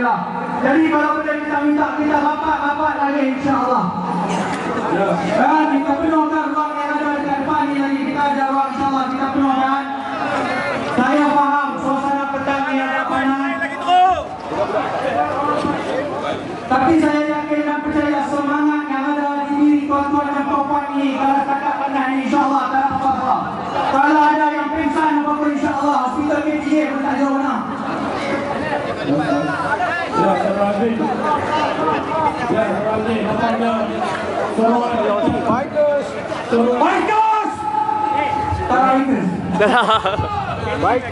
ya. Jadi kalau boleh kita minta kita rapat rapat lagi insya-Allah. Dan kita penuhkan ruang yang ada dekat depan ni lagi kita ada ruang insya-Allah kita penuhkan. Saya faham suasana petang ni ada panas. Tapi saya yakin dan percaya semangat yang ada di diri tuan-tuan dan puan ini kalau setakat panas ini insya-Allah tak apa-apa. Kalau ada yang pingsan apa-apa insya-Allah hospital KTJ pun tak jauh mana. Sarabi. Yeah, Sarabi. How about now? Sarabi. Bikers. Bikers! Tarawih. Baik.